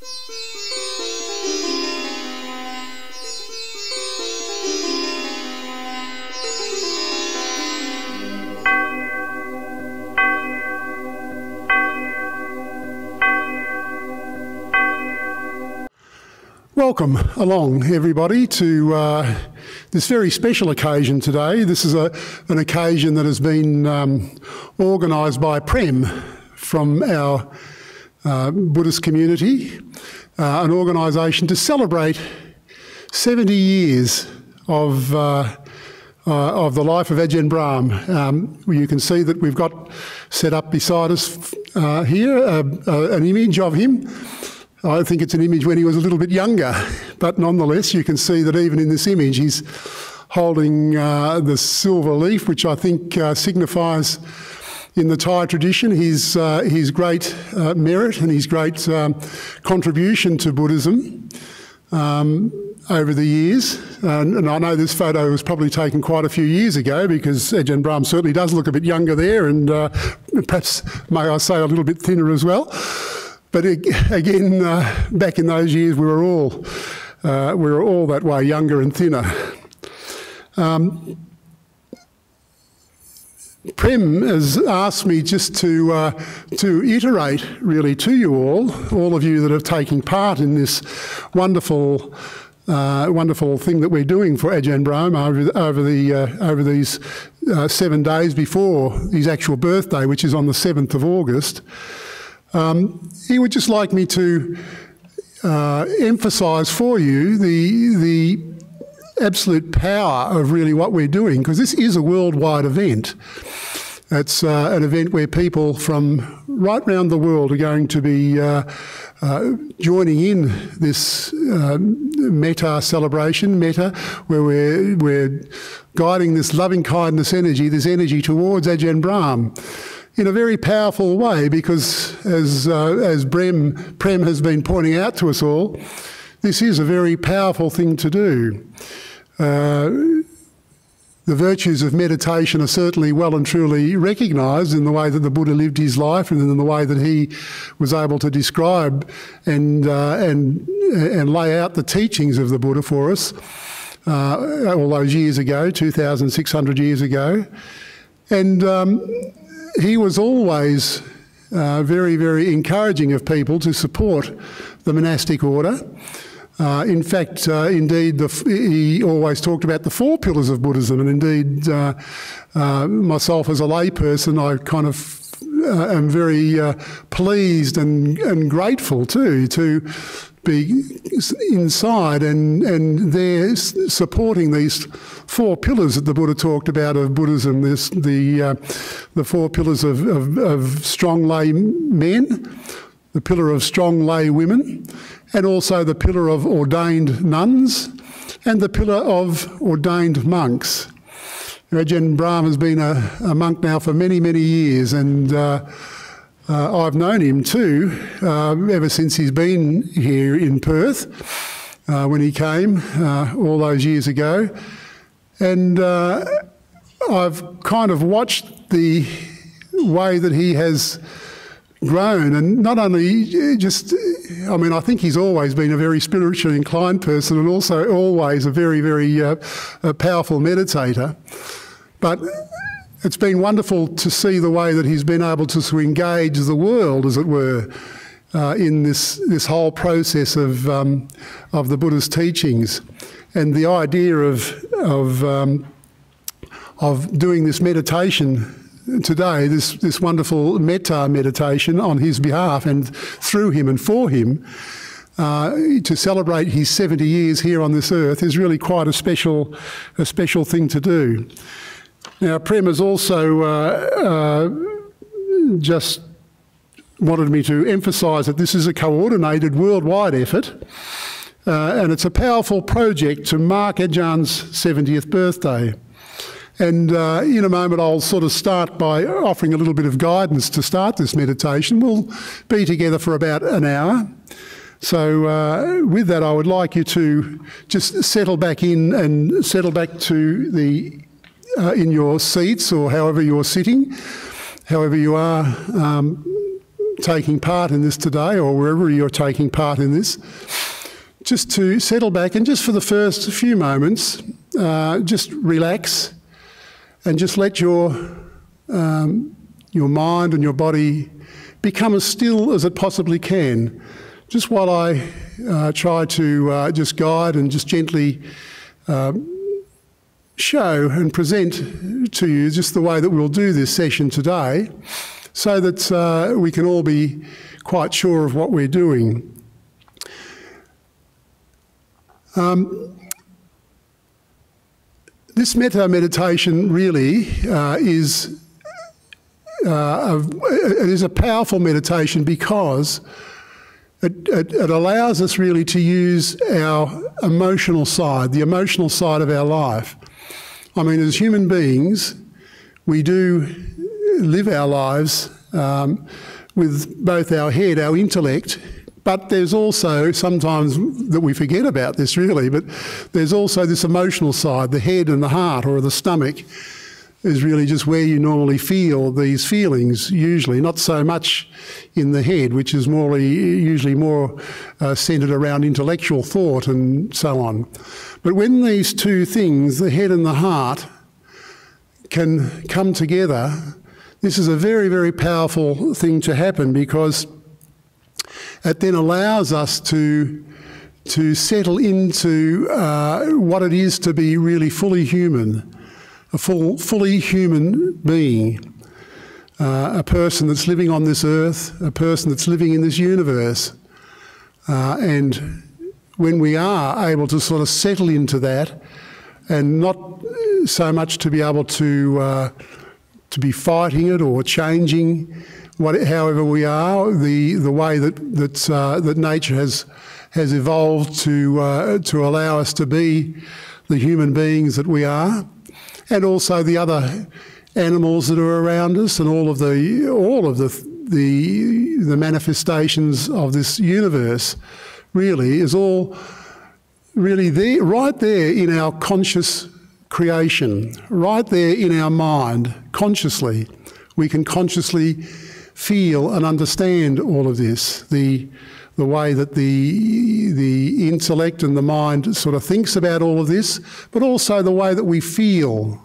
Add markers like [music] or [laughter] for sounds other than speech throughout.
Welcome along, everybody, to uh, this very special occasion today. This is a, an occasion that has been um, organised by Prem from our uh, Buddhist community, uh, an organisation to celebrate 70 years of, uh, uh, of the life of Ajahn Brahm. Um, you can see that we've got set up beside us uh, here an image of him. I think it's an image when he was a little bit younger, but nonetheless, you can see that even in this image, he's holding uh, the silver leaf, which I think uh, signifies in the Thai tradition his, uh, his great uh, merit and his great um, contribution to Buddhism um, over the years. And, and, I know this photo was probably taken quite a few years ago because Ajahn Brahm certainly does look a bit younger there and uh, perhaps, may I say, a little bit thinner as well. But again, uh, back in those years, we were all uh, we were all that way, younger and thinner. Um, Prem has asked me just to uh, to iterate really to you all, all of you that have taken part in this wonderful. Uh, wonderful thing that we're doing for Ajahn Brahm over, over, the, uh, over these uh, seven days before his actual birthday, which is on the 7th of August. Um, he would just like me to uh, emphasise for you the, the absolute power of really what we're doing, because this is a worldwide event. It's uh, an event where people from right around the world are going to be uh, uh, joining in this uh, metta celebration, Metta, where we're, we're guiding this loving kindness energy, this energy towards Ajahn Brahm in a very powerful way because, as, uh, as Brem, Prem has been pointing out to us all, this is a very powerful thing to do. Uh, the virtues of meditation are certainly well and truly recognised in the way that the Buddha lived his life and in the way that he was able to describe and, uh, and, and lay out the teachings of the Buddha for us uh, all those years ago, 2,600 years ago. And um, he was always uh, very, very encouraging of people to support the monastic order. Uh, in fact, uh, indeed, the, he always talked about the four pillars of Buddhism, and indeed, uh, uh, myself as a layperson, I kind of uh, am very pleased and, and grateful too to be inside and, and they're supporting these four pillars that the Buddha talked about of Buddhism, this, the, uh, the four pillars of, of, of strong lay men, the pillar of strong lay women, and also the pillar of ordained nuns, and the pillar of ordained monks. Ajahn Brahm has been a, a monk now for many, many years, and uh, uh, I've known him too uh, ever since he's been here in Perth uh, when he came uh, all those years ago. And uh, I've kind of watched the way that he has grown and not only just I mean I think he's always been a very spiritually inclined person and also always a very very uh, a powerful meditator but it's been wonderful to see the way that he's been able to, engage the world, as it were, uh, in this, this whole process of, um, of the Buddha's teachings. And the idea of, of, um, of doing this meditation today, this, this wonderful metta meditation on his behalf and through him and for him, uh, to celebrate his 70 years here on this earth is really quite a special, a special thing to do. Now, Prem has also uh, uh, just wanted me to emphasise that this is a coordinated worldwide effort uh, and it's a powerful project to mark Ajahns 70th birthday. And uh, in a moment, I'll sort of start by offering a little bit of guidance to start this meditation. We'll be together for about an hour. So, uh, with that, I would like you to just settle back in and settle back to the uh, in your seats or however you're sitting, however you are, um, taking part in this today or wherever you're taking part in this, just to settle back and just for the first few moments, uh, just relax and just let your, um, your mind and your body become as still as it possibly can. Just while I uh, try to uh, just guide and just gently um, show and present to you just the way that we'll do this session today so that uh, we can all be quite sure of what we're doing. Um, this metta meditation really uh, is uh, a, it is a powerful meditation because it, it, it, allows us really to use our emotional side, the emotional side of our life. I mean, as human beings, we do live our lives um, with both our head, our intellect, but there's also sometimes that we forget about this really, but there's also this emotional side, the head and the heart or the stomach is really just where you normally feel these feelings, usually, not so much in the head, which is more usually more uh, centred around intellectual thought and so on. But when these two things, the head and the heart, can come together, this is a very, very powerful thing to happen because it then allows us to to settle into uh, what it is to be really fully human a full, fully human being, uh, a person that's living on this earth, a person that's living in this universe. Uh, and when we are able to sort of settle into that and not so much to be able to, uh, to be fighting it or changing what, however we are, the, the way that, that, uh, that nature has, has evolved to, uh, to allow us to be the human beings that we are and also the other animals that are around us and all of the all of the the the manifestations of this universe really is all really there right there in our conscious creation right there in our mind. Consciously we can consciously feel and understand all of this the the way that the, the intellect and the mind sort of thinks about all of this, but also the way that we feel,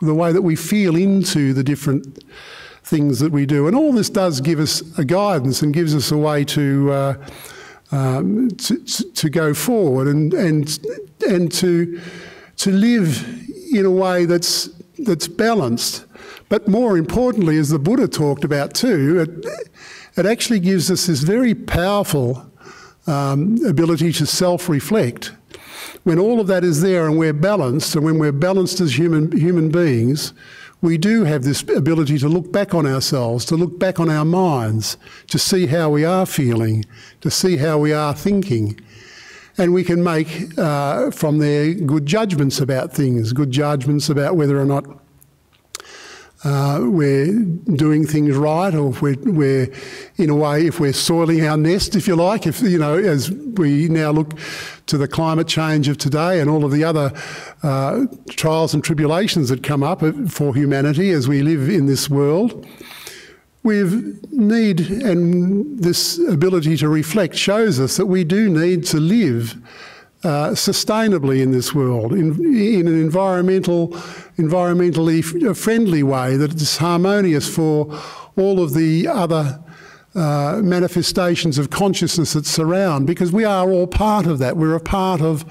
the way that we feel into the different things that we do. And all this does give us a guidance and gives us a way to, uh, um, to, to, go forward and, and, and to, to live in a way that's, that's balanced. But more importantly, as the Buddha talked about too, it, it actually gives us this very powerful um, ability to self reflect. When all of that is there and we're balanced, and when we're balanced as human, human beings, we do have this ability to look back on ourselves, to look back on our minds, to see how we are feeling, to see how we are thinking. And we can make uh, from there good judgments about things, good judgments about whether or not uh, we're doing things right, or if we're, we're, in a way, if we're soiling our nest, if you like, if you know, as we now look to the climate change of today and all of the other uh, trials and tribulations that come up for humanity as we live in this world. We need, and this ability to reflect shows us that we do need to live uh, sustainably in this world, in, in an environmental, environmentally friendly way that is harmonious for all of the other uh, manifestations of consciousness that surround, because we are all part of that. We're a part of,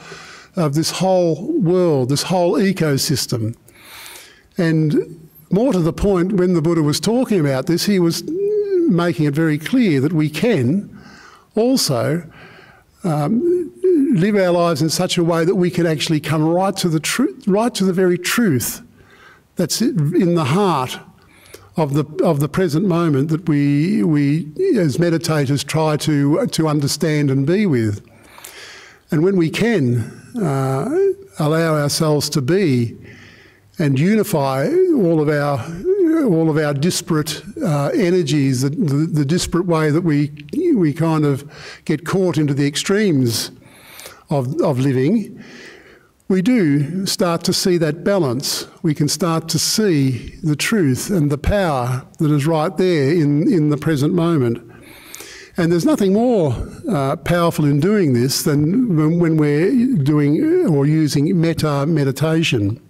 of this whole world, this whole ecosystem. And more to the point, when the Buddha was talking about this, he was making it very clear that we can also um, live our lives in such a way that we can actually come right to the truth, right to the very truth that's in the heart of the of the present moment that we we as meditators try to to understand and be with. And when we can uh, allow ourselves to be and unify all of our all of our disparate uh, energies, the, the, the disparate way that we we kind of get caught into the extremes of, of living, we do start to see that balance. We can start to see the truth and the power that is right there in, in the present moment. And there's nothing more uh, powerful in doing this than when we're doing or using metta meditation.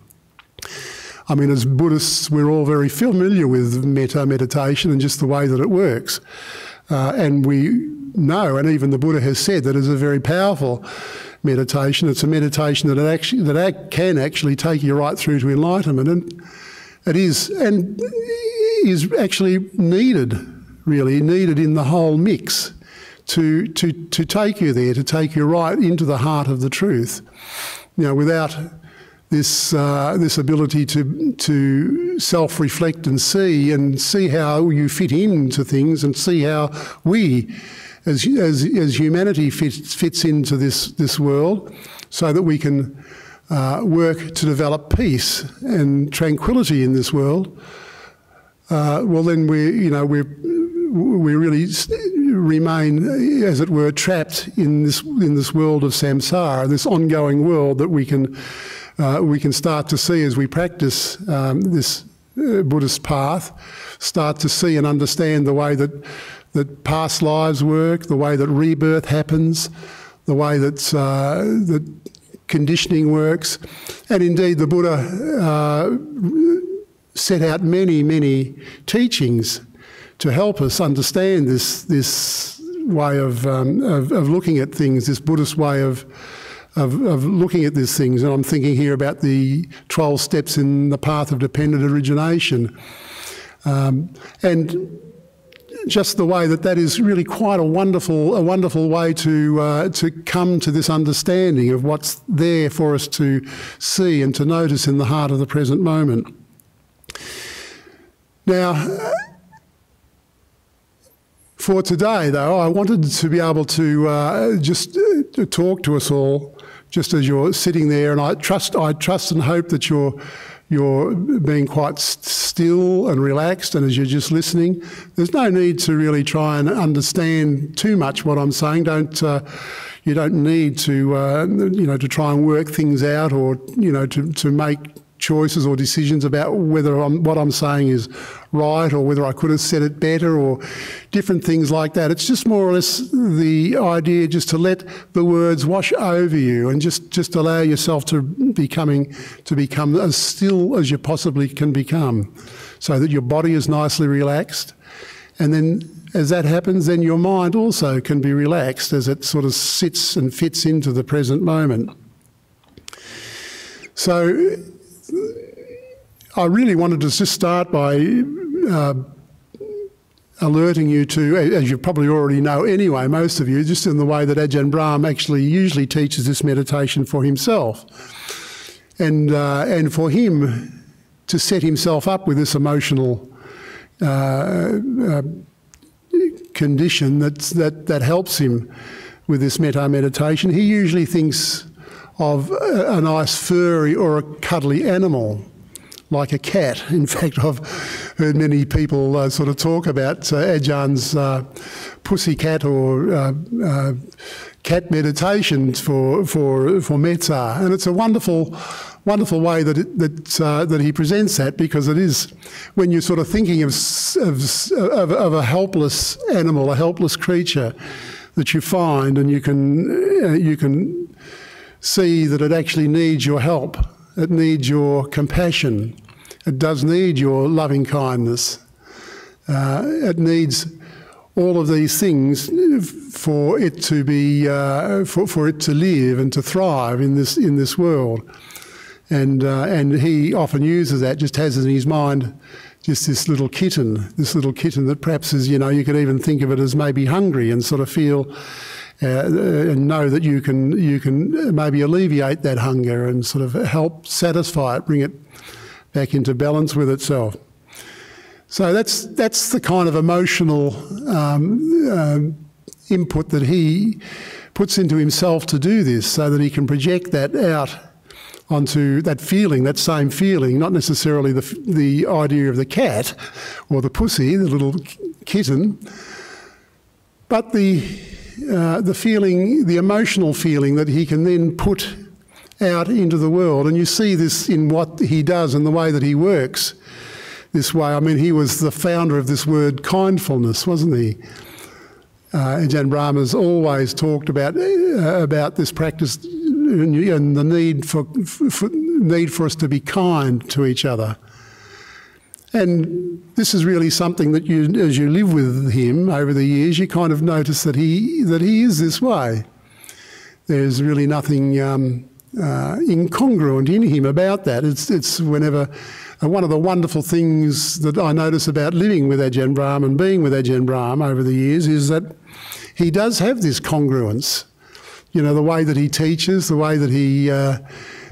I mean, as Buddhists, we're all very familiar with metta meditation and just the way that it works. Uh, and we know, and even the Buddha has said that it's a very powerful meditation. It's a meditation that actually that can actually take you right through to enlightenment, and it is and is actually needed, really needed in the whole mix to to to take you there, to take you right into the heart of the truth. You know, without this uh, this ability to to self reflect and see and see how you fit into things and see how we as as, as humanity fits fits into this this world, so that we can uh, work to develop peace and tranquility in this world. Uh, well, then we you know we we really remain, as it were, trapped in this in this world of samsara, this ongoing world that we can uh, we can start to see as we practice um, this uh, Buddhist path, start to see and understand the way that, that past lives work, the way that rebirth happens, the way that, uh, that conditioning works. And indeed, the Buddha uh, set out many, many teachings to help us understand this, this way of, um, of, of looking at things, this Buddhist way of of, of looking at these things. And I'm thinking here about the 12 steps in the path of dependent origination. Um, and just the way that that is really quite a wonderful, a wonderful way to uh, to come to this understanding of what's there for us to see and to notice in the heart of the present moment. Now, for today, though, I wanted to be able to uh, just uh, talk to us all just as you're sitting there, and I trust, I trust and hope that you're you're being quite still and relaxed, and as you're just listening, there's no need to really try and understand too much what I'm saying. Don't uh, you don't need to uh, you know to try and work things out or you know to to make choices or decisions about whether I'm, what I'm saying is right or whether I could have said it better or different things like that. It's just more or less the idea just to let the words wash over you and just, just allow yourself to becoming to become as still as you possibly can become so that your body is nicely relaxed. And then as that happens, then your mind also can be relaxed as it sort of sits and fits into the present moment. So I really wanted to just start by uh, alerting you to, as you probably already know anyway, most of you, just in the way that Ajahn Brahm actually usually teaches this meditation for himself. And, uh, and for him to set himself up with this emotional uh, uh condition that, that, that helps him with this metta meditation, he usually thinks of a, a nice furry or a cuddly animal like a cat. [laughs] In fact, I've heard many people uh, sort of talk about uh, Ajahns uh, pussy cat or uh, uh, cat meditations for, for, for metta. And it's a wonderful, wonderful way that, it, that, uh, that he presents that because it is, when you're sort of thinking of, of, of, of a helpless animal, a helpless creature that you find and you can, you can see that it actually needs your help. It needs your compassion. It does need your loving kindness. Uh, it needs all of these things for it to be uh, for, for it to live and to thrive in this in this world. And uh, and he often uses that, just has in his mind just this little kitten, this little kitten that perhaps is, you know, you could even think of it as maybe hungry and sort of feel and know that you can you can maybe alleviate that hunger and sort of help satisfy it, bring it back into balance with itself. So that's that's the kind of emotional um, uh, input that he puts into himself to do this, so that he can project that out onto that feeling, that same feeling, not necessarily the the idea of the cat or the pussy, the little kitten, but the uh, the feeling, the emotional feeling that he can then put out into the world. And you see this in what he does and the way that he works this way. I mean, he was the founder of this word kindfulness, wasn't he? uh, Ajahn Brahm's always talked about uh, about this practice and the need for, for, need for us to be kind to each other. And this is really something that you, as you live with him over the years, you kind of notice that he that he is this way. There's really nothing um, uh, incongruent in him about that. It's it's whenever uh, one of the wonderful things that I notice about living with Ajahn Brahm and being with Ajahn Brahm over the years is that he does have this congruence. You know, the way that he teaches, the way that he uh,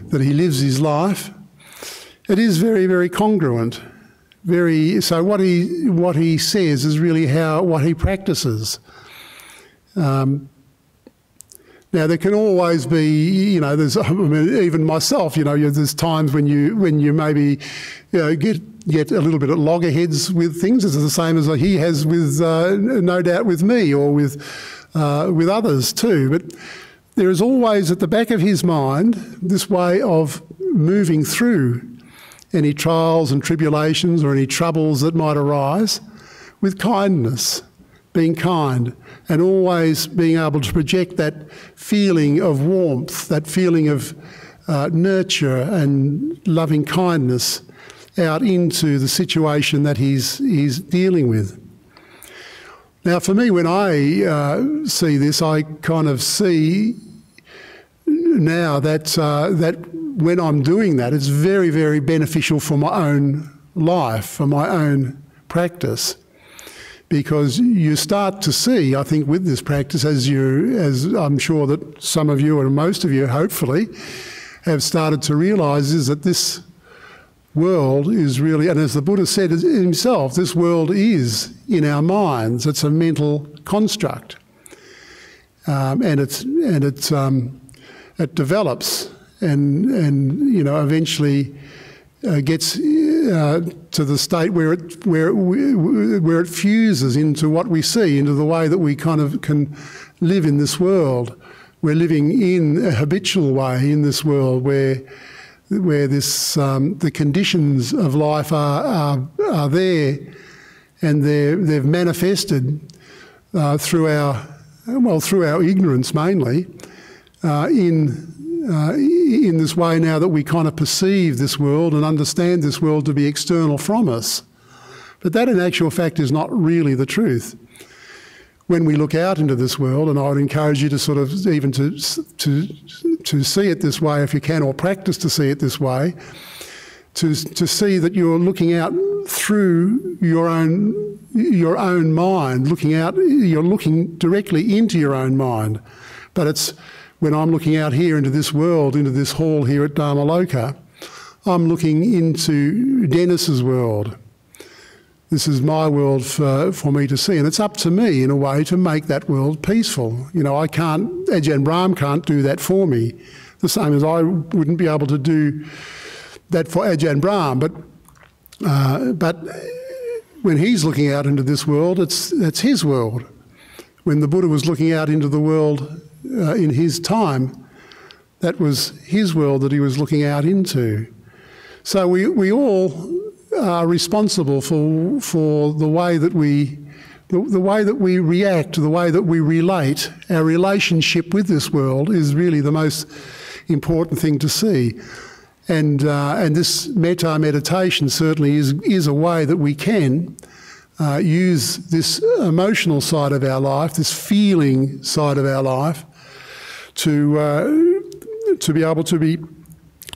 that he lives his life, it is very, very congruent. Very so. What he what he says is really how what he practices. Um, now there can always be, you know, there's [laughs] I mean, even myself, you know, there's times when you when you maybe you know, get get a little bit at loggerheads with things. It's the same as he has with, uh, no doubt, with me or with uh, with others too. But there is always at the back of his mind this way of moving through any trials and tribulations or any troubles that might arise with kindness being kind and always being able to project that feeling of warmth, that feeling of uh, nurture and loving kindness out into the situation that he's, he's dealing with. Now, for me, when I uh, see this, I kind of see now that, uh, that when I'm doing that, it's very, very beneficial for my own life, for my own practice because you start to see, I think, with this practice, as you, as I'm sure that some of you and most of you, hopefully, have started to realise, is that this world is really, and as the Buddha said himself, this world is in our minds. It's a mental construct, um, and it's and it's um, it develops and and you know eventually uh, gets uh, to the state where it where where it fuses into what we see, into the way that we kind of can live in this world. We're living in a habitual way in this world where where this um, the conditions of life are, are, are there, and they they've manifested uh, through our well through our ignorance mainly uh, in uh, in this way now that we kind of perceive this world and understand this world to be external from us. But that, in actual fact, is not really the truth. When we look out into this world, and I would encourage you to sort of even to, to, to see it this way if you can, or practice to see it this way, to, to see that you're looking out through your own, your own mind, looking out, you're looking directly into your own mind. But it's when I'm looking out here into this world, into this hall here at Dhammaloka, I'm looking into Dennis's world. This is my world for, for me to see, and it's up to me, in a way, to make that world peaceful. You know, I can't, Ajahn Brahm can't do that for me, the same as I wouldn't be able to do that for Ajahn Brahm. But, uh, but when he's looking out into this world, it's, it's his world. When the Buddha was looking out into the world uh, in his time, that was his world that he was looking out into. So we, we all are responsible for, for the way that we the, the, way that we react, the way that we relate, our relationship with this world is really the most important thing to see. And, uh, and this metta meditation certainly is, is a way that we can uh, use this emotional side of our life, this feeling side of our life, to, uh, to be able to, be,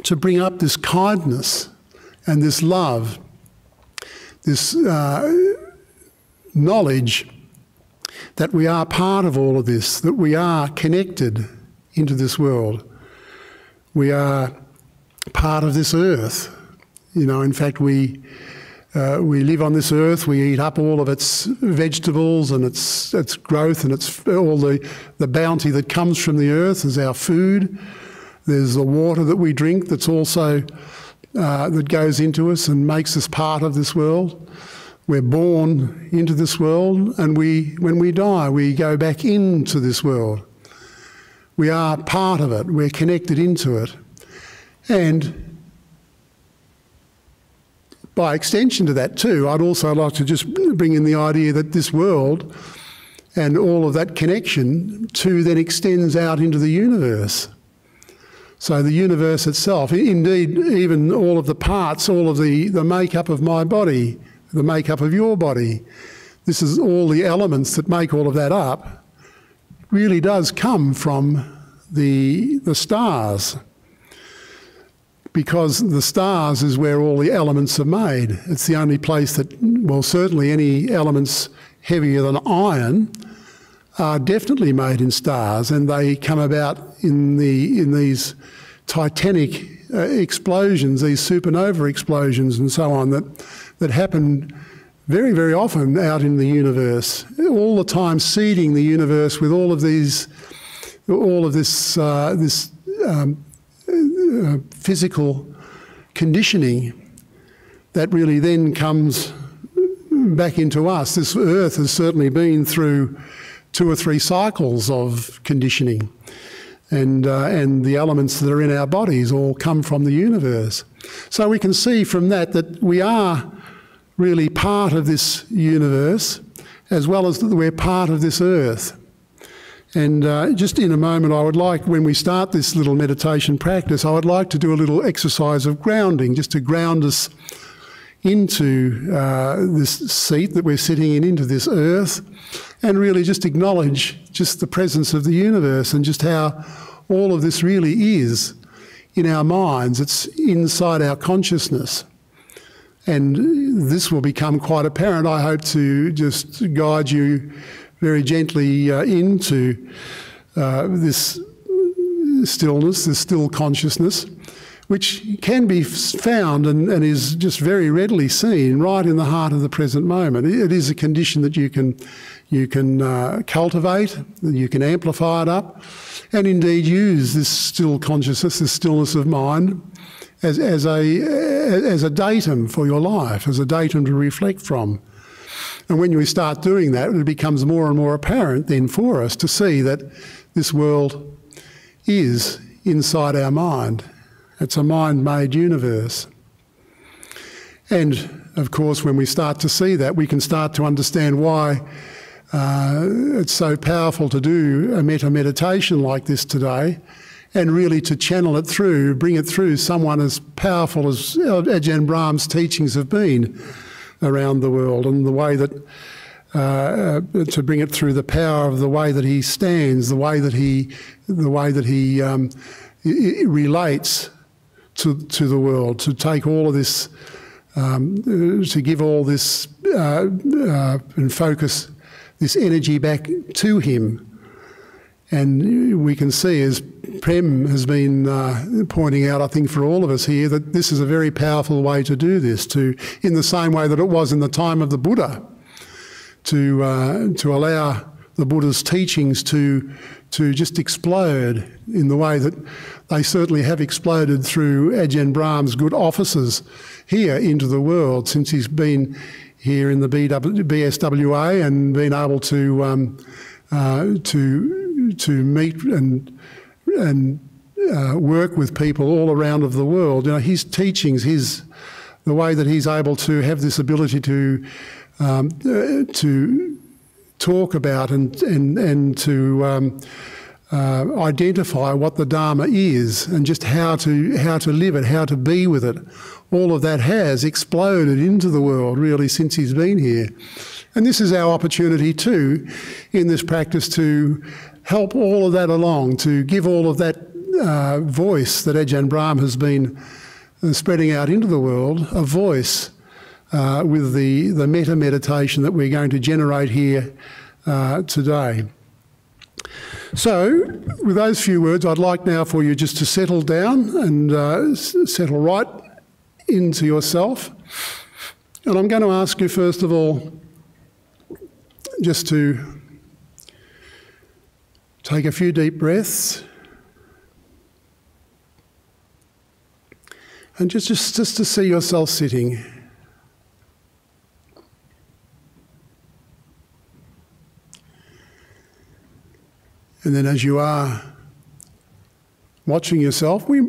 to bring up this kindness and this love, this uh, knowledge that we are part of all of this, that we are connected into this world. We are part of this earth. You know, in fact, we uh, we live on this earth, we eat up all of its vegetables and its, its growth and its, all the, the bounty that comes from the earth is our food. There's the water that we drink that's also, uh, that goes into us and makes us part of this world. We're born into this world and we, when we die, we go back into this world. We are part of it, we're connected into it. And by extension to that, too, I'd also like to just bring in the idea that this world and all of that connection to then extends out into the universe. So the universe itself, indeed, even all of the parts, all of the, the makeup of my body, the makeup of your body, this is all the elements that make all of that up, really does come from the, the stars. Because the stars is where all the elements are made. It's the only place that, well, certainly any elements heavier than iron are definitely made in stars, and they come about in the in these titanic uh, explosions, these supernova explosions, and so on that that happen very very often out in the universe, all the time seeding the universe with all of these, all of this uh, this um, physical conditioning that really then comes back into us. This earth has certainly been through two or three cycles of conditioning. And, uh, and the elements that are in our bodies all come from the universe. So we can see from that that we are really part of this universe as well as that we're part of this earth. And uh, just in a moment, I would like, when we start this little meditation practice, I would like to do a little exercise of grounding, just to ground us into uh, this seat that we're sitting in, into this earth, and really just acknowledge just the presence of the universe and just how all of this really is in our minds. It's inside our consciousness. And this will become quite apparent. I hope to just guide you very gently uh, into uh, this stillness, this still consciousness which can be found and, and, is just very readily seen right in the heart of the present moment. It is a condition that you can, you can uh, cultivate, you can amplify it up, and indeed use this still consciousness, this stillness of mind, as, as, a, as a datum for your life, as a datum to reflect from. And when we start doing that, it becomes more and more apparent then for us to see that this world is inside our mind it's a mind made universe. And of course, when we start to see that, we can start to understand why uh, it's so powerful to do a metta meditation like this today and really to channel it through, bring it through someone as powerful as Ajahn Brahm's teachings have been around the world and the way that uh, to bring it through the power of the way that he stands, the way that he, the way that he um, relates to, to the world, to take all of this, um, to give all this uh, uh, and focus this energy back to Him. And we can see, as Prem has been uh, pointing out, I think for all of us here, that this is a very powerful way to do this, to, in the same way that it was in the time of the Buddha, to, uh, to allow the Buddha's teachings to, to just explode in the way that they certainly have exploded through Ajahn Brahm's good offices here into the world since he's been here in the BW, BSWA and been able to um, uh, to to meet and and uh, work with people all around of the world. You know, his teachings, his the way that he's able to have this ability to um, uh, to talk about and and and to um, uh, identify what the Dharma is and just how to how to live it, how to be with it. All of that has exploded into the world really since he's been here. And this is our opportunity too in this practice to help all of that along, to give all of that uh, voice that Ajahn Brahm has been uh, spreading out into the world, a voice uh, with the, the metta meditation that we're going to generate here uh, today. So, with those few words, I'd like now for you just to settle down and uh, settle right into yourself. And I'm going to ask you, first of all, just to take a few deep breaths. And just, just, just to see yourself sitting. And then as you are watching yourself, we,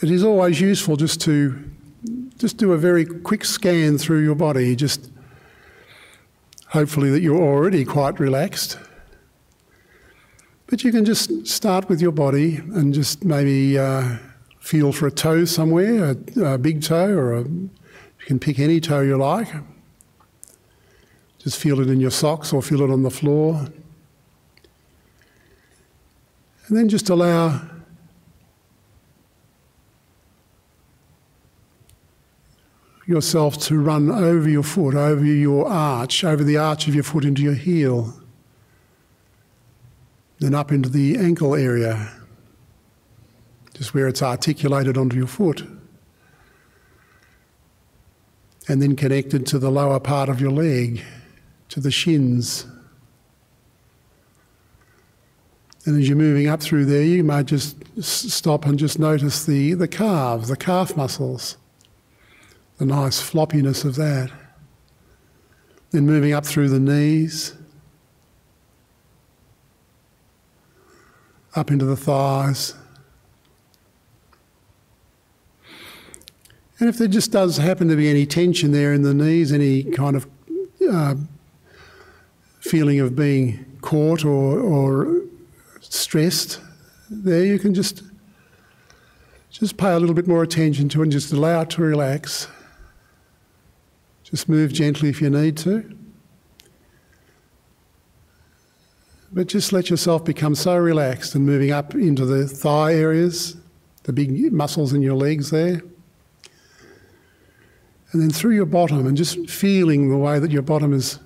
it is always useful just to just do a very quick scan through your body. Just hopefully that you're already quite relaxed. But you can just start with your body and just maybe uh, feel for a toe somewhere, a, a big toe, or a, you can pick any toe you like. Just feel it in your socks or feel it on the floor. And then just allow yourself to run over your foot, over your arch, over the arch of your foot into your heel, then up into the ankle area, just where it's articulated onto your foot, and then connected to the lower part of your leg, to the shins. And as you're moving up through there, you might just stop and just notice the, the calves, the calf muscles the nice floppiness of that. Then moving up through the knees, up into the thighs. And if there just does happen to be any tension there in the knees, any kind of uh, feeling of being caught or, or stressed, there you can just just pay a little bit more attention to it and just allow it to relax. Just move gently if you need to. But just let yourself become so relaxed and moving up into the thigh areas, the big muscles in your legs there. And then through your bottom and just feeling the way that your bottom is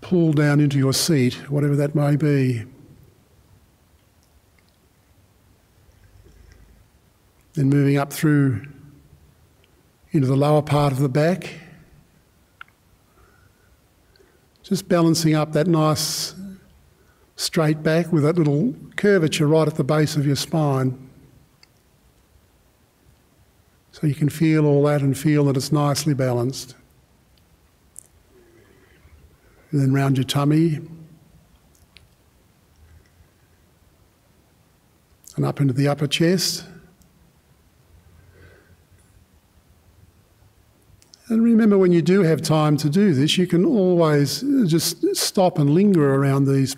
pulled down into your seat, whatever that may be. Then moving up through into the lower part of the back. Just balancing up that nice straight back with that little curvature right at the base of your spine. So you can feel all that and feel that it's nicely balanced. And then round your tummy. And up into the upper chest. And remember, when you do have time to do this, you can always just stop and linger around these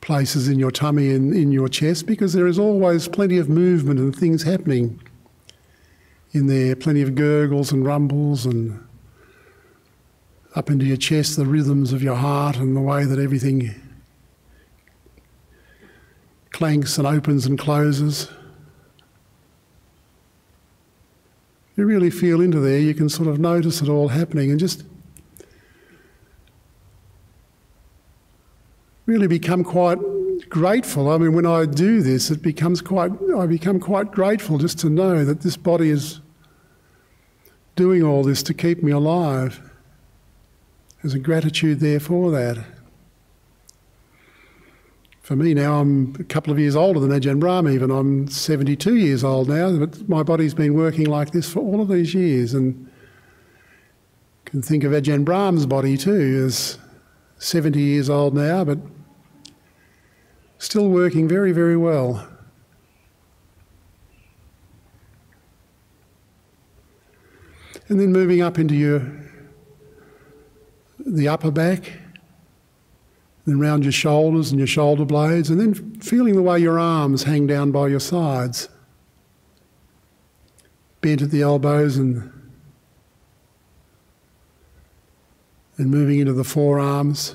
places in your tummy and in your chest because there is always plenty of movement and things happening in there, plenty of gurgles and rumbles and up into your chest, the rhythms of your heart and the way that everything clanks and opens and closes. You really feel into there, you can sort of notice it all happening and just really become quite grateful. I mean, when I do this, it becomes quite, I become quite grateful just to know that this body is doing all this to keep me alive. There's a gratitude there for that for me now, I'm a couple of years older than Ajahn Brahm even. I'm 72 years old now, but my body's been working like this for all of these years. And can think of Ajahn Brahm's body too as 70 years old now, but still working very, very well. And then moving up into your the upper back then round your shoulders and your shoulder blades, and then feeling the way your arms hang down by your sides, bent at the elbows and and moving into the forearms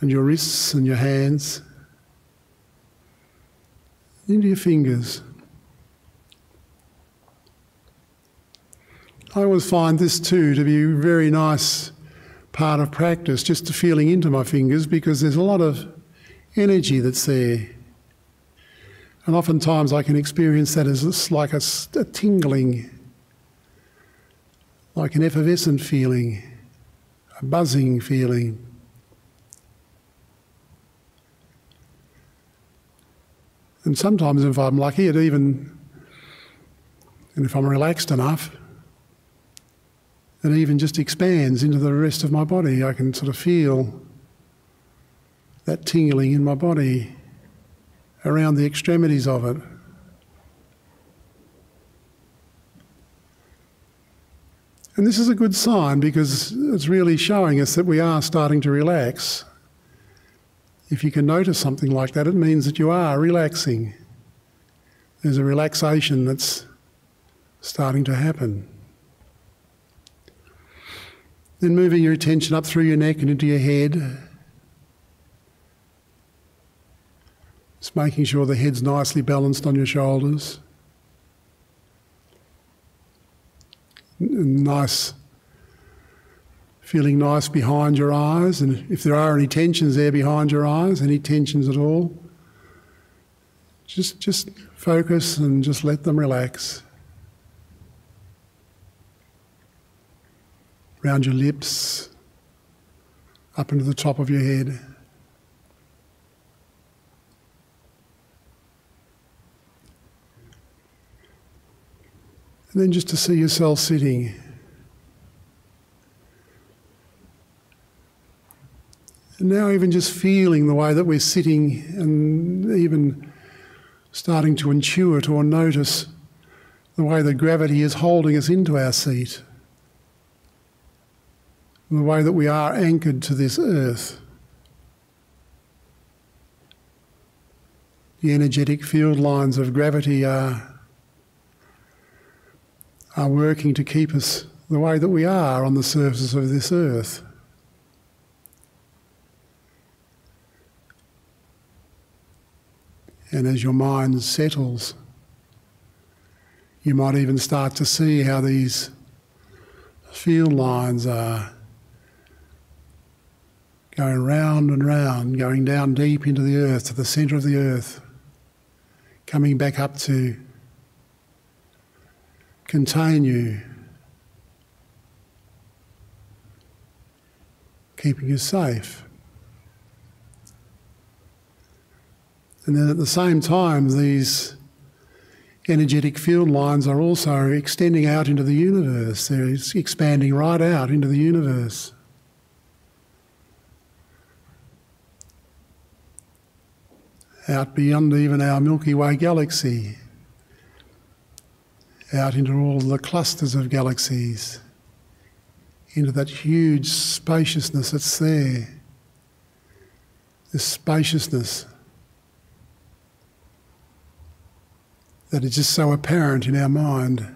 and your wrists and your hands, into your fingers. I always find this too to be very nice part of practice, just to feeling into my fingers because there's a lot of energy that's there. And oftentimes I can experience that as like a, a tingling, like an effervescent feeling, a buzzing feeling. And sometimes, if I'm lucky, it even, and if I'm relaxed enough, it even just expands into the rest of my body. I can sort of feel that tingling in my body around the extremities of it. And this is a good sign because it's really showing us that we are starting to relax. If you can notice something like that, it means that you are relaxing. There's a relaxation that's starting to happen. Then moving your attention up through your neck and into your head. Just making sure the head's nicely balanced on your shoulders. Nice, feeling nice behind your eyes. And if there are any tensions there behind your eyes, any tensions at all, just, just focus and just let them relax. Round your lips, up into the top of your head. And then just to see yourself sitting. And now, even just feeling the way that we're sitting and even starting to intuit or notice the way that gravity is holding us into our seat, the way that we are anchored to this earth. The energetic field lines of gravity are are working to keep us the way that we are on the surface of this earth. And as your mind settles, you might even start to see how these field lines are going round and round, going down deep into the earth, to the centre of the earth, coming back up to contain you, keeping you safe. And then at the same time, these energetic field lines are also extending out into the universe. They're expanding right out into the universe. Out beyond even our Milky Way galaxy out into all the clusters of galaxies, into that huge spaciousness that's there. This spaciousness that is just so apparent in our mind.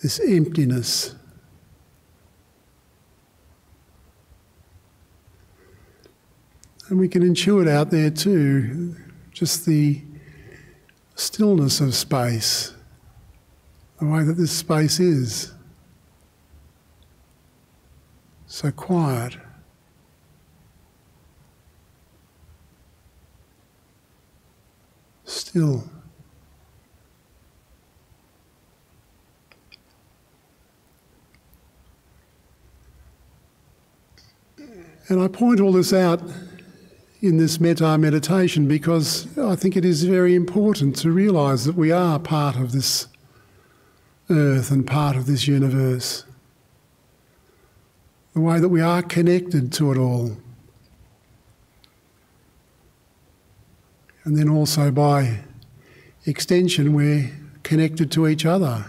This emptiness. And we can intuit out there too, just the stillness of space, the way that this space is. So quiet. Still. And I point all this out in this metta meditation because I think it is very important to realize that we are part of this earth and part of this universe. The way that we are connected to it all. And then also by extension, we're connected to each other.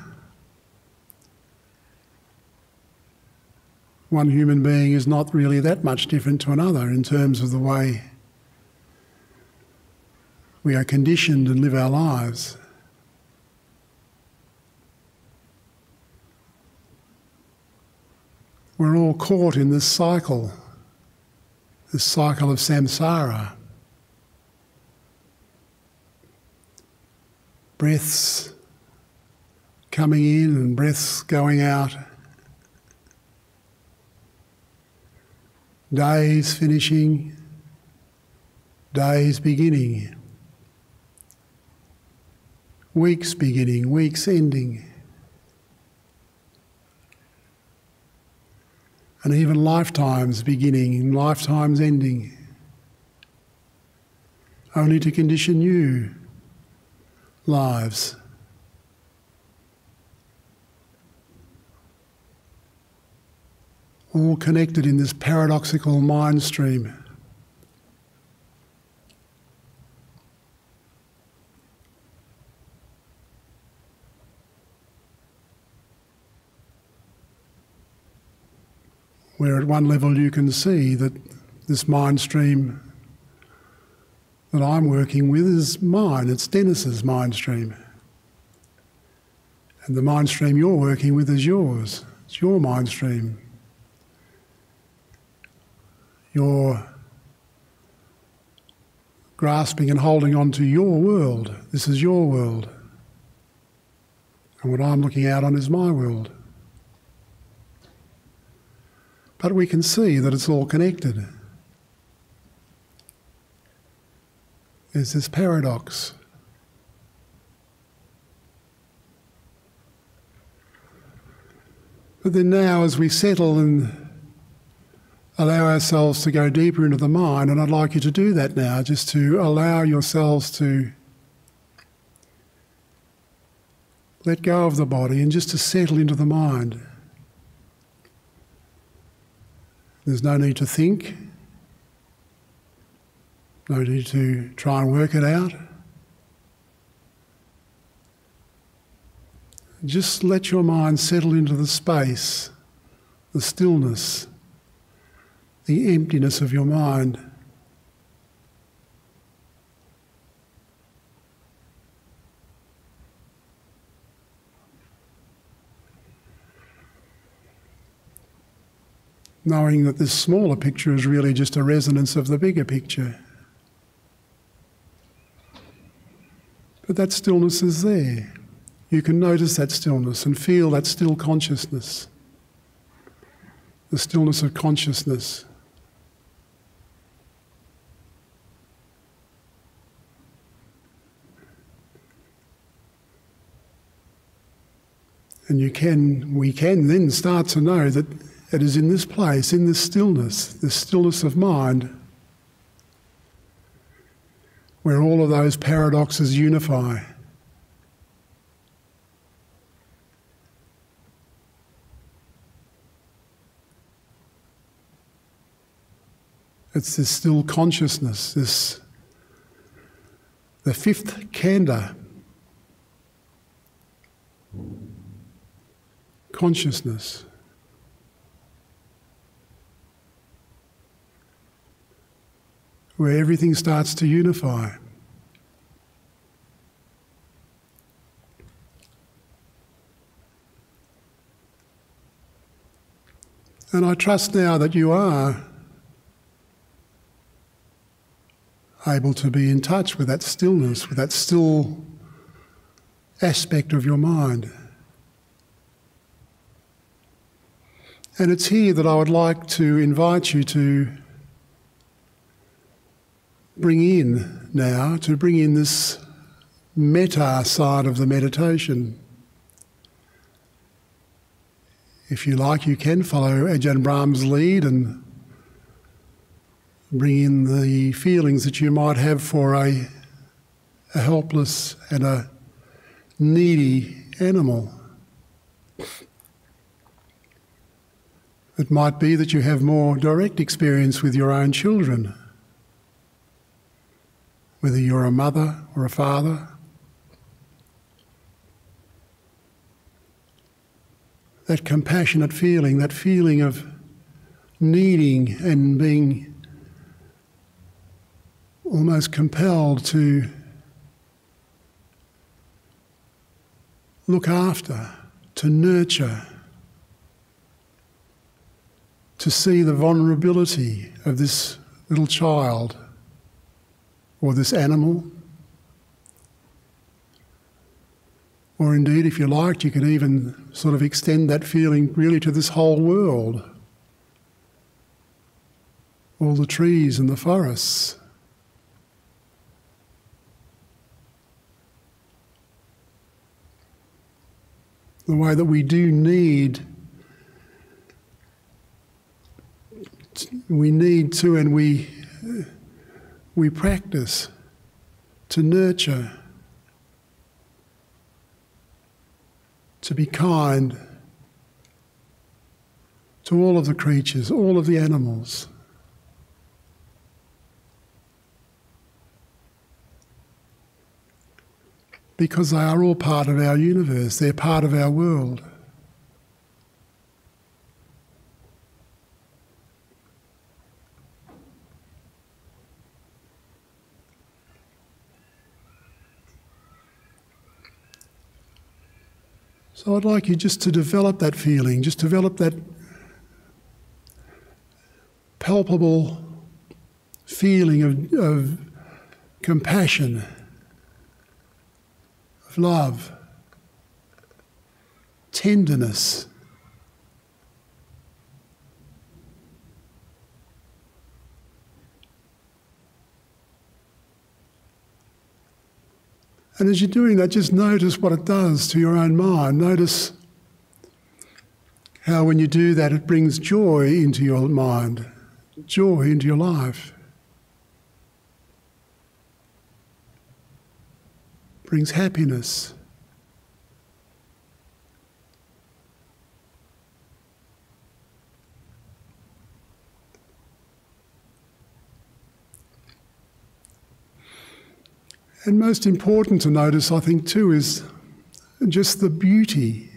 One human being is not really that much different to another in terms of the way we are conditioned and live our lives. We're all caught in this cycle, this cycle of samsara. Breaths coming in and breaths going out. Days finishing, days beginning weeks beginning, weeks ending, and even lifetimes beginning lifetimes ending, only to condition new lives. All connected in this paradoxical mind stream. Where at one level you can see that this mind stream that I'm working with is mine, it's Dennis's mind stream. And the mind stream you're working with is yours, it's your mind stream. You're grasping and holding on to your world. This is your world. And what I'm looking out on is my world. But we can see that it's all connected. There's this paradox. But then now, as we settle and allow ourselves to go deeper into the mind, and I'd like you to do that now, just to allow yourselves to let go of the body and just to settle into the mind. There's no need to think, no need to try and work it out. Just let your mind settle into the space, the stillness, the emptiness of your mind. Knowing that this smaller picture is really just a resonance of the bigger picture. But that stillness is there. You can notice that stillness and feel that still consciousness, the stillness of consciousness. And you can, we can then start to know that it is in this place, in this stillness, this stillness of mind, where all of those paradoxes unify. It's this still consciousness, this the fifth khandha, consciousness. Where everything starts to unify. And I trust now that you are able to be in touch with that stillness, with that still aspect of your mind. And it's here that I would like to invite you to bring in now, to bring in this metta side of the meditation. If you like, you can follow Ajahn Brahm's lead and bring in the feelings that you might have for a, a helpless and a needy animal. It might be that you have more direct experience with your own children whether you're a mother or a father. That compassionate feeling, that feeling of needing and being almost compelled to look after, to nurture, to see the vulnerability of this little child or this animal. Or indeed, if you liked, you could even sort of extend that feeling really to this whole world. All the trees and the forests. The way that we do need, we need to, and we we practice to nurture, to be kind to all of the creatures, all of the animals. Because they are all part of our universe, they're part of our world. So I'd like you just to develop that feeling, just develop that palpable feeling of, of compassion, of love, tenderness. And as you're doing that, just notice what it does to your own mind. Notice how, when you do that, it brings joy into your mind, joy into your life. Brings happiness. And most important to notice, I think, too, is just the beauty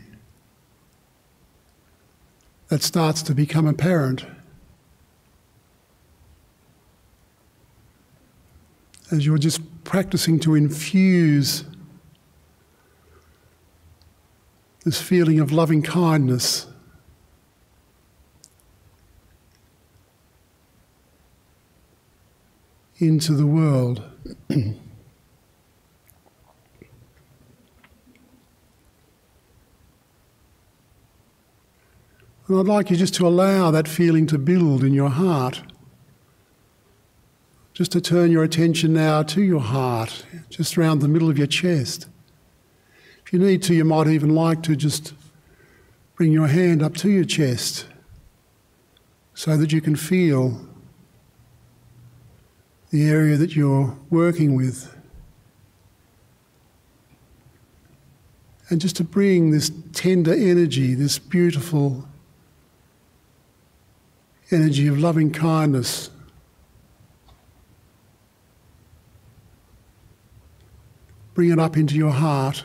that starts to become apparent as you're just practicing to infuse this feeling of loving kindness. Into the world. [clears throat] And I'd like you just to allow that feeling to build in your heart. Just to turn your attention now to your heart, just around the middle of your chest. If you need to, you might even like to just bring your hand up to your chest so that you can feel the area that you're working with. And just to bring this tender energy, this beautiful energy of loving kindness. Bring it up into your heart.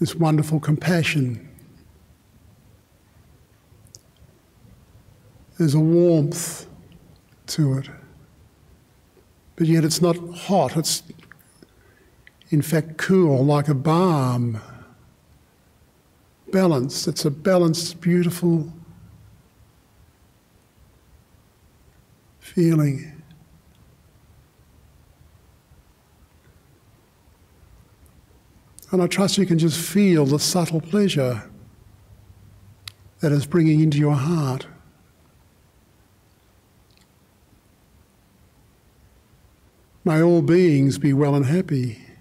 This wonderful compassion. There's a warmth to it. But yet it's not hot, it's in fact, cool like a balm. Balanced. It's a balanced, beautiful feeling. And I trust you can just feel the subtle pleasure that is bringing into your heart. May all beings be well and happy.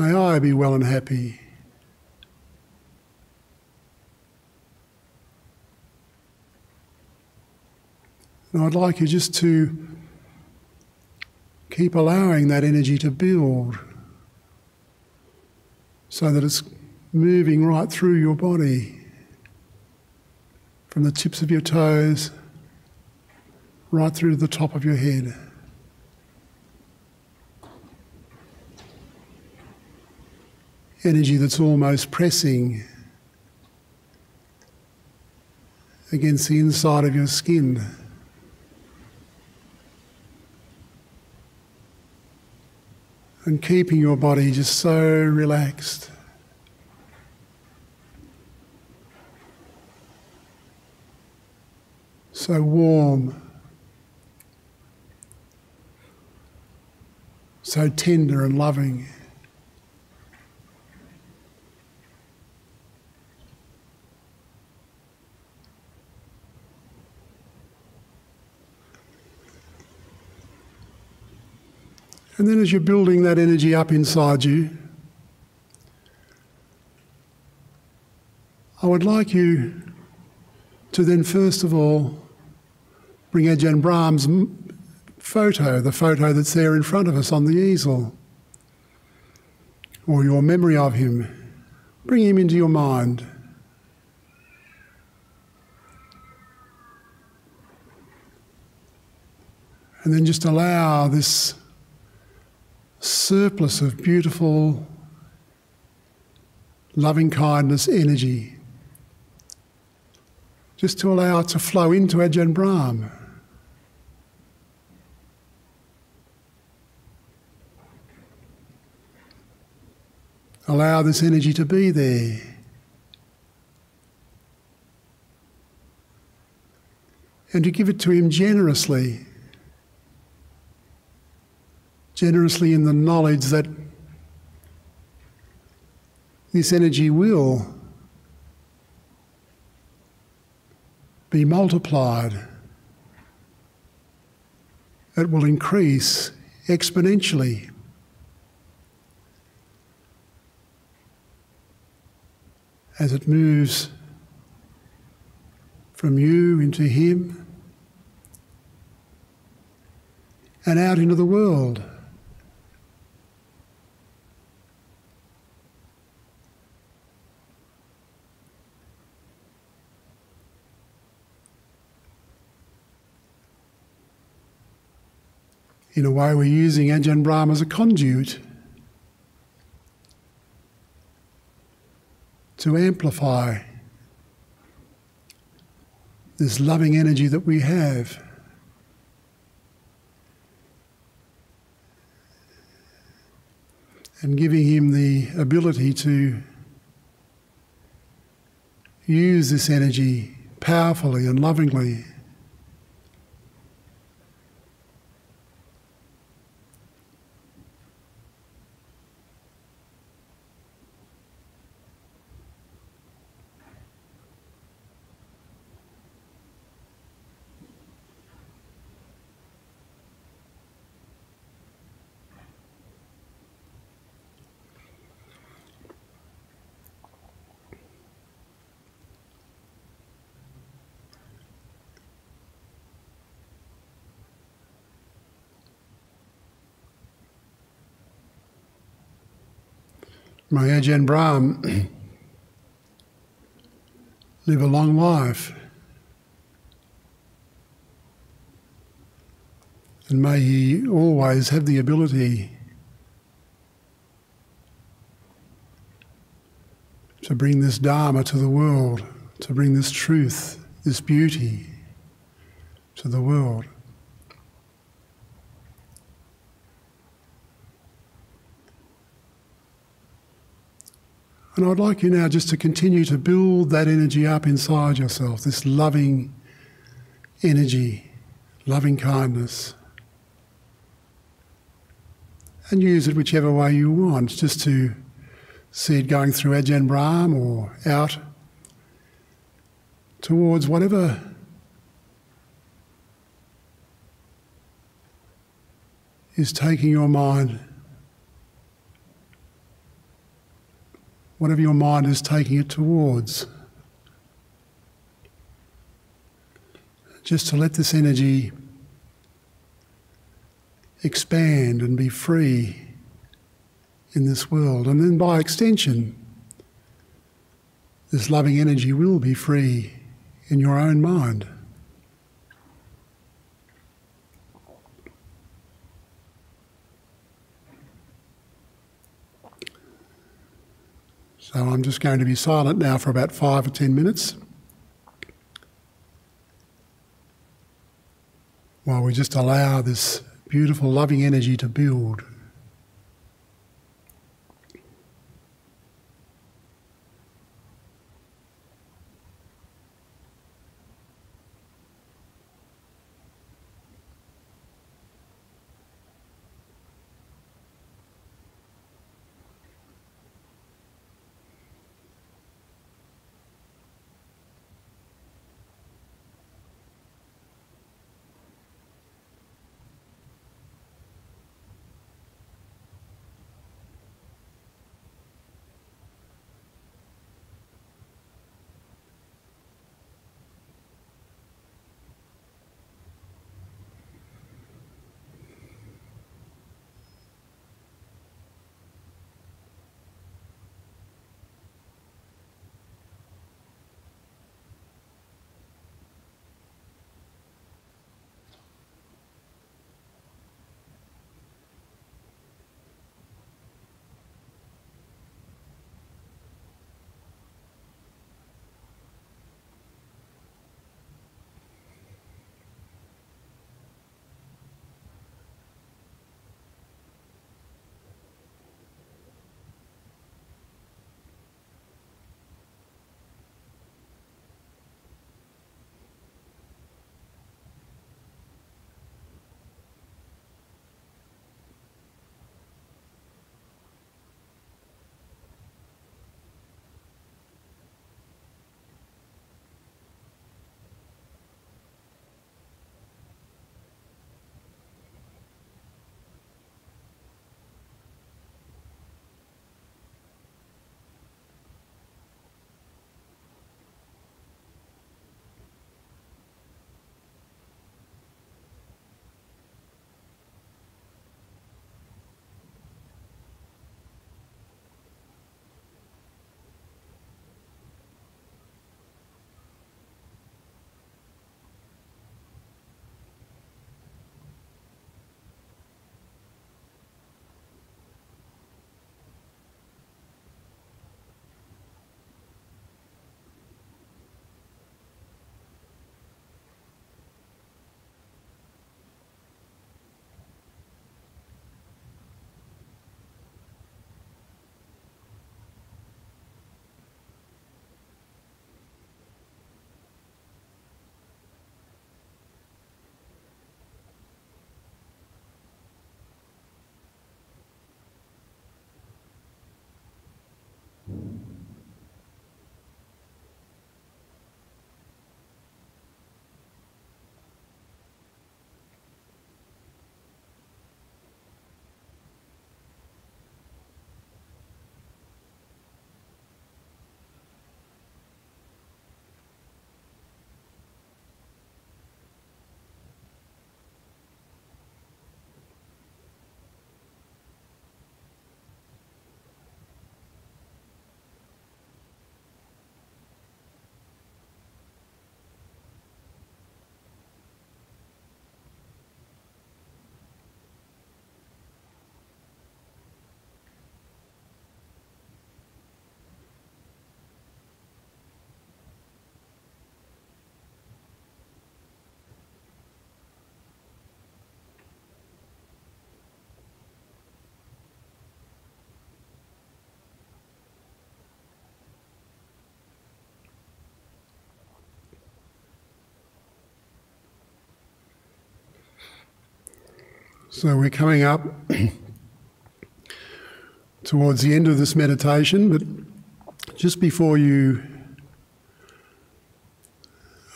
May I be well and happy. And I'd like you just to keep allowing that energy to build so that it's moving right through your body from the tips of your toes right through to the top of your head. Energy that's almost pressing against the inside of your skin. And keeping your body just so relaxed. So warm. So tender and loving. And then as you're building that energy up inside you, I would like you to then, first of all, bring Ajahn Brahm's photo, the photo that's there in front of us on the easel, or your memory of him. Bring him into your mind. And then just allow this surplus of beautiful, loving kindness energy just to allow it to flow into Ajahn Brahm. Allow this energy to be there. And to give it to Him generously. Generously in the knowledge that this energy will be multiplied. It will increase exponentially. as it moves from you into Him and out into the world. In a way, we're using Ajahn Brahm as a conduit. to amplify this loving energy that we have. And giving him the ability to use this energy powerfully and lovingly. May Ajahn Brahm live a long life. And may he always have the ability to bring this Dharma to the world, to bring this truth, this beauty to the world. And I'd like you now just to continue to build that energy up inside yourself, this loving energy, loving kindness. And use it whichever way you want, just to see it going through Ajahn Brahm or out towards whatever is taking your mind whatever your mind is taking it towards. Just to let this energy expand and be free in this world. And then by extension, this loving energy will be free in your own mind. So I'm just going to be silent now for about five or ten minutes while we just allow this beautiful, loving energy to build. So we're coming up [clears throat] towards the end of this meditation, but just before you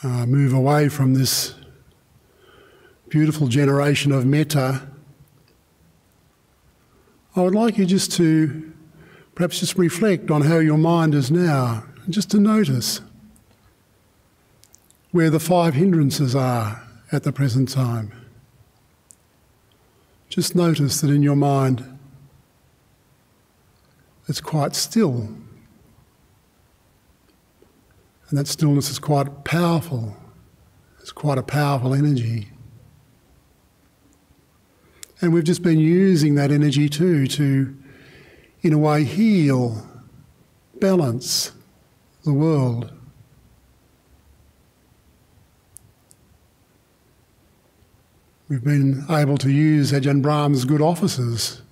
uh, move away from this beautiful generation of metta, I would like you just to perhaps just reflect on how your mind is now, and just to notice where the five hindrances are at the present time. Just notice that in your mind it's quite still. And that stillness is quite powerful. It's quite a powerful energy. And we've just been using that energy too to, in a way, heal, balance the world. We've been able to use Ajahn Brahm's good offices,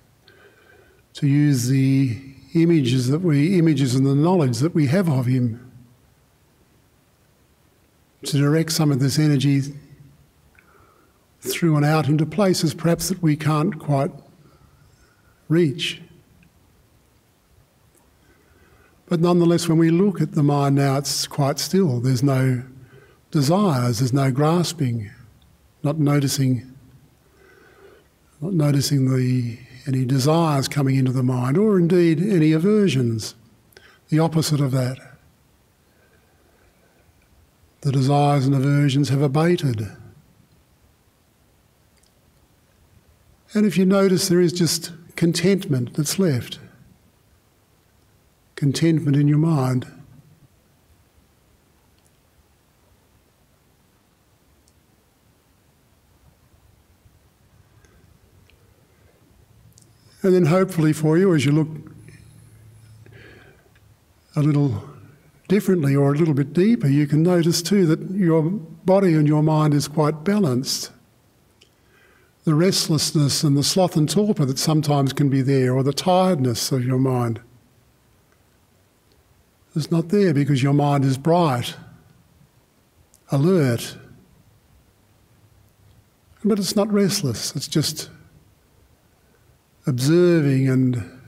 to use the images that we images and the knowledge that we have of him to direct some of this energy through and out into places perhaps that we can't quite reach. But nonetheless, when we look at the mind now, it's quite still. There's no desires, there's no grasping, not noticing, not noticing the any desires coming into the mind, or indeed any aversions. The opposite of that. The desires and aversions have abated. And if you notice, there is just contentment that's left. Contentment in your mind. And then hopefully for you, as you look a little differently or a little bit deeper, you can notice too that your body and your mind is quite balanced. The restlessness and the sloth and torpor that sometimes can be there, or the tiredness of your mind, is not there because your mind is bright, alert. But it's not restless, it's just observing and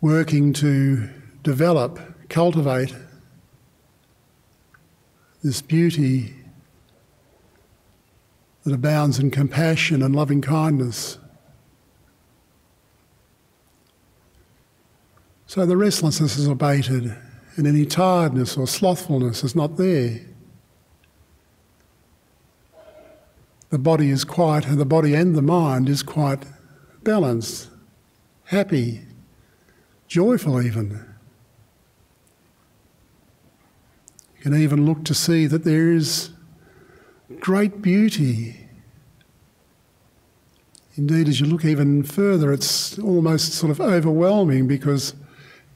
working to develop, cultivate this beauty that abounds in compassion and loving kindness. So the restlessness is abated, and any tiredness or slothfulness is not there. The body is quiet, and the body and the mind is quite balanced, happy, joyful, even. You can even look to see that there is great beauty. Indeed, as you look even further, it's almost sort of overwhelming because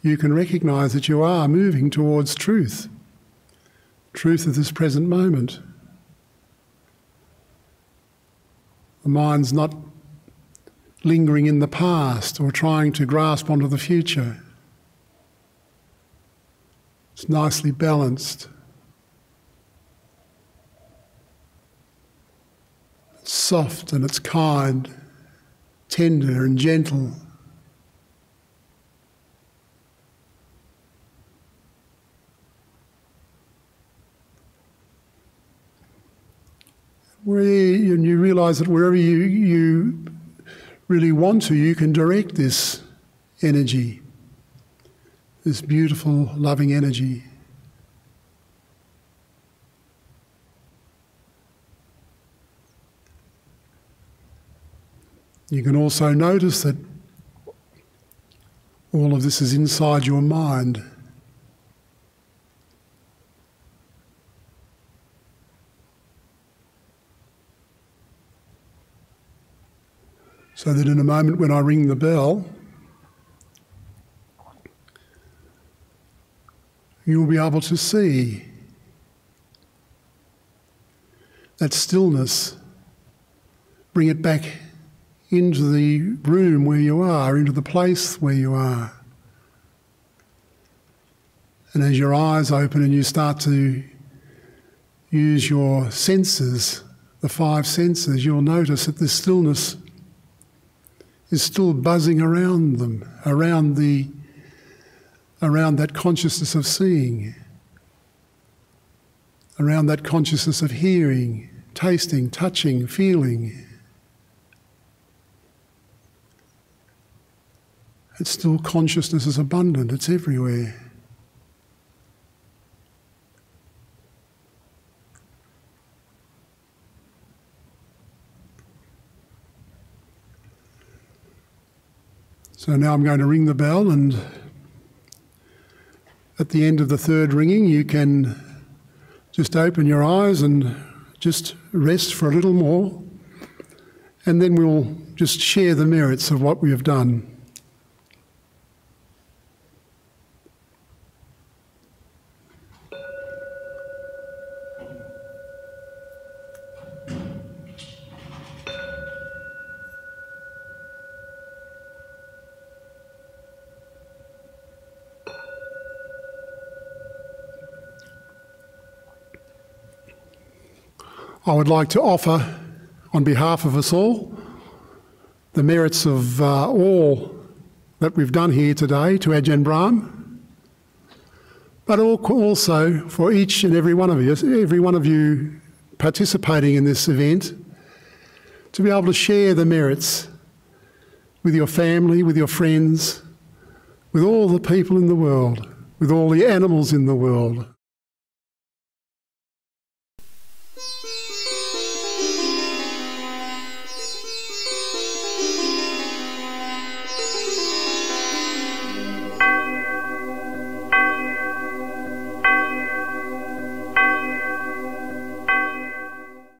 you can recognize that you are moving towards truth, truth of this present moment. The mind's not lingering in the past or trying to grasp onto the future. It's nicely balanced. It's soft and it's kind, tender and gentle. Where you, and you realise that wherever you, you really want to, you can direct this energy, this beautiful, loving energy. You can also notice that all of this is inside your mind. So that in a moment when I ring the bell, you will be able to see that stillness, bring it back into the room where you are, into the place where you are. And as your eyes open and you start to use your senses the five senses, you'll notice that this stillness is still buzzing around them, around the around that consciousness of seeing, around that consciousness of hearing, tasting, touching, feeling. It's still consciousness is abundant, it's everywhere. So now I'm going to ring the bell, and at the end of the third ringing, you can just open your eyes and just rest for a little more, and then we'll just share the merits of what we have done. I would like to offer, on behalf of us all, the merits of uh, all that we've done here today to Ajahn Brahm, but also for each and every one of you, every one of you participating in this event, to be able to share the merits with your family, with your friends, with all the people in the world, with all the animals in the world.